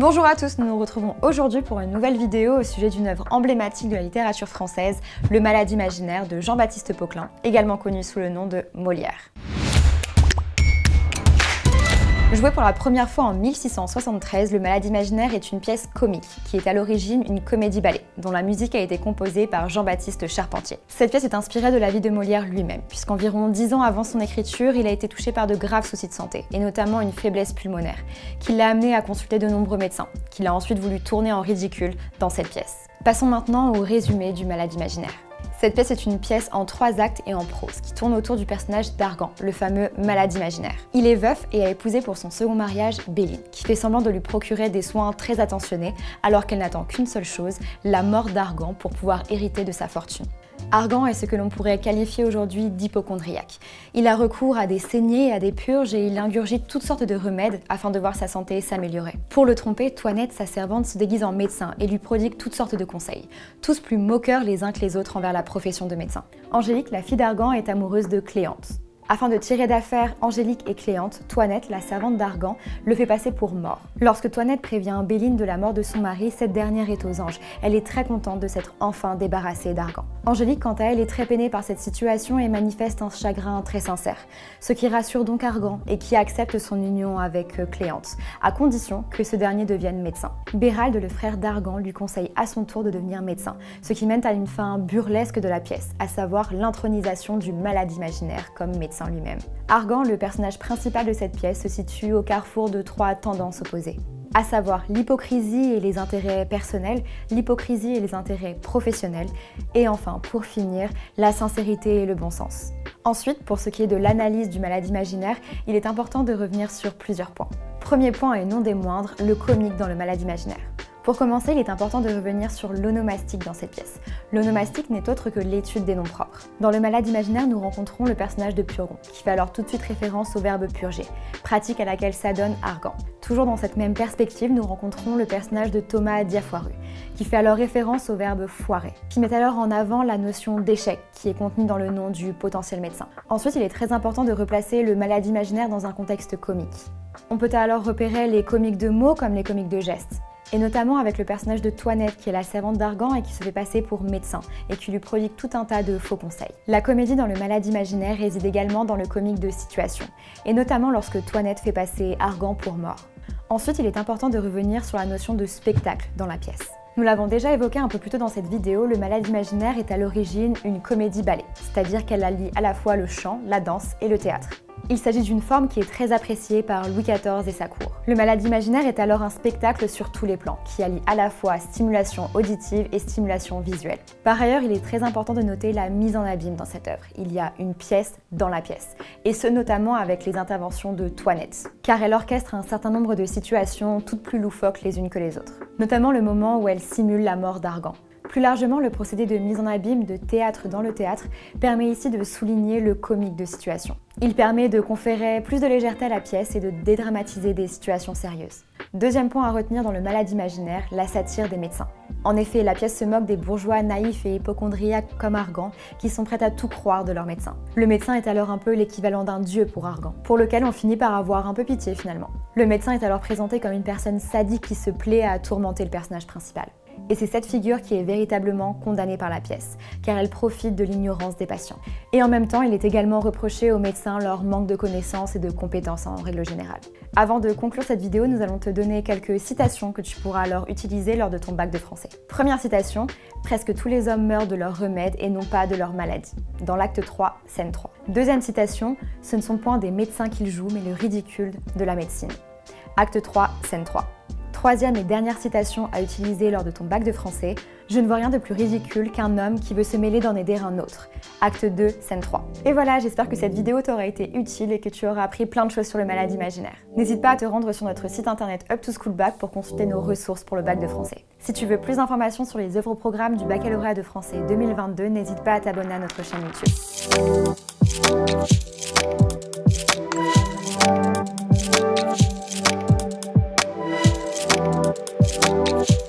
Bonjour à tous, nous nous retrouvons aujourd'hui pour une nouvelle vidéo au sujet d'une œuvre emblématique de la littérature française, Le Malade imaginaire de Jean-Baptiste Poquelin, également connu sous le nom de Molière. Joué pour la première fois en 1673, Le Malade imaginaire est une pièce comique qui est à l'origine une comédie-ballet, dont la musique a été composée par Jean-Baptiste Charpentier. Cette pièce est inspirée de la vie de Molière lui-même, puisqu'environ dix ans avant son écriture, il a été touché par de graves soucis de santé, et notamment une faiblesse pulmonaire, qui l'a amené à consulter de nombreux médecins, qu'il a ensuite voulu tourner en ridicule dans cette pièce. Passons maintenant au résumé du Malade imaginaire. Cette pièce est une pièce en trois actes et en prose qui tourne autour du personnage d'Argan, le fameux malade imaginaire. Il est veuf et a épousé pour son second mariage Béline, qui fait semblant de lui procurer des soins très attentionnés alors qu'elle n'attend qu'une seule chose, la mort d'Argan pour pouvoir hériter de sa fortune. Argan est ce que l'on pourrait qualifier aujourd'hui d'hypochondriaque. Il a recours à des saignées à des purges et il ingurgite toutes sortes de remèdes afin de voir sa santé s'améliorer. Pour le tromper, Toinette, sa servante, se déguise en médecin et lui prodigue toutes sortes de conseils, tous plus moqueurs les uns que les autres envers la profession de médecin. Angélique, la fille d'Argan, est amoureuse de Cléante. Afin de tirer d'affaire Angélique et Cléante, Toinette, la servante d'Argan, le fait passer pour mort. Lorsque Toinette prévient Béline de la mort de son mari, cette dernière est aux anges. Elle est très contente de s'être enfin débarrassée d'Argan. Angélique, quant à elle, est très peinée par cette situation et manifeste un chagrin très sincère, ce qui rassure donc Argan et qui accepte son union avec euh, Cléante, à condition que ce dernier devienne médecin. Bérald, le frère d'Argan, lui conseille à son tour de devenir médecin, ce qui mène à une fin burlesque de la pièce, à savoir l'intronisation du malade imaginaire comme médecin lui-même. Argan, le personnage principal de cette pièce, se situe au carrefour de trois tendances opposées à savoir l'hypocrisie et les intérêts personnels, l'hypocrisie et les intérêts professionnels, et enfin, pour finir, la sincérité et le bon sens. Ensuite, pour ce qui est de l'analyse du malade imaginaire, il est important de revenir sur plusieurs points. Premier point et non des moindres, le comique dans le malade imaginaire. Pour commencer, il est important de revenir sur l'onomastique dans cette pièce. L'onomastique n'est autre que l'étude des noms propres. Dans le malade imaginaire, nous rencontrons le personnage de Purgon, qui fait alors tout de suite référence au verbe purger, pratique à laquelle s'adonne Argan. Toujours dans cette même perspective, nous rencontrons le personnage de Thomas Diafoiru, qui fait alors référence au verbe foirer, qui met alors en avant la notion d'échec, qui est contenue dans le nom du potentiel médecin. Ensuite, il est très important de replacer le malade imaginaire dans un contexte comique. On peut alors repérer les comiques de mots comme les comiques de gestes et notamment avec le personnage de Toinette qui est la servante d'Argan et qui se fait passer pour médecin et qui lui prodigue tout un tas de faux conseils. La comédie dans le malade imaginaire réside également dans le comique de situation, et notamment lorsque Toinette fait passer Argan pour mort. Ensuite, il est important de revenir sur la notion de spectacle dans la pièce. Nous l'avons déjà évoqué un peu plus tôt dans cette vidéo, le malade imaginaire est à l'origine une comédie-ballet, c'est-à-dire qu'elle allie à la fois le chant, la danse et le théâtre. Il s'agit d'une forme qui est très appréciée par Louis XIV et sa cour. Le malade imaginaire est alors un spectacle sur tous les plans, qui allie à la fois stimulation auditive et stimulation visuelle. Par ailleurs, il est très important de noter la mise en abîme dans cette œuvre. Il y a une pièce dans la pièce, et ce notamment avec les interventions de Toinette, car elle orchestre un certain nombre de situations toutes plus loufoques les unes que les autres. Notamment le moment où elle simule la mort d'Argan. Plus largement, le procédé de mise en abîme de théâtre dans le théâtre permet ici de souligner le comique de situation. Il permet de conférer plus de légèreté à la pièce et de dédramatiser des situations sérieuses. Deuxième point à retenir dans le malade imaginaire, la satire des médecins. En effet, la pièce se moque des bourgeois naïfs et hypochondriaques comme Argan, qui sont prêts à tout croire de leur médecin. Le médecin est alors un peu l'équivalent d'un dieu pour Argan, pour lequel on finit par avoir un peu pitié finalement. Le médecin est alors présenté comme une personne sadique qui se plaît à tourmenter le personnage principal. Et c'est cette figure qui est véritablement condamnée par la pièce, car elle profite de l'ignorance des patients. Et en même temps, il est également reproché aux médecins leur manque de connaissances et de compétences en règle générale. Avant de conclure cette vidéo, nous allons te donner quelques citations que tu pourras alors utiliser lors de ton bac de français. Première citation, presque tous les hommes meurent de leur remède et non pas de leur maladie. Dans l'acte 3, scène 3. Deuxième citation, ce ne sont point des médecins qu'ils jouent, mais le ridicule de la médecine. Acte 3, scène 3. Troisième et dernière citation à utiliser lors de ton bac de français, je ne vois rien de plus ridicule qu'un homme qui veut se mêler d'en aider un autre. Acte 2, scène 3. Et voilà, j'espère que cette vidéo t'aura été utile et que tu auras appris plein de choses sur le malade imaginaire. N'hésite pas à te rendre sur notre site internet Up to School pour consulter nos ressources pour le bac de français. Si tu veux plus d'informations sur les œuvres au programme du baccalauréat de français 2022, n'hésite pas à t'abonner à notre chaîne YouTube.